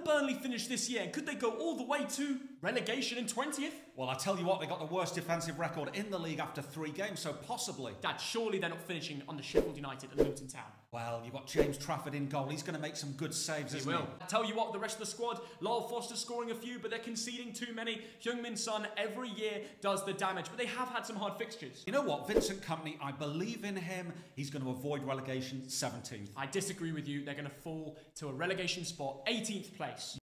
will Burnley finish this year? Could they go all the way to relegation in 20th? Well, I tell you what, they got the worst defensive record in the league after three games, so possibly. Dad, surely they're not finishing under Sheffield United and Luton Town. Well, you've got James Trafford in goal. He's going to make some good saves, He will. he? I tell you what, the rest of the squad, Lyle Foster scoring a few, but they're conceding too many. Heung-Min Son every year does the damage, but they have had some hard fixtures. You know what? Vincent Kompany, I believe in him. He's going to avoid relegation 17th. I disagree with you. They're going to fall to a relegation spot, 18th place face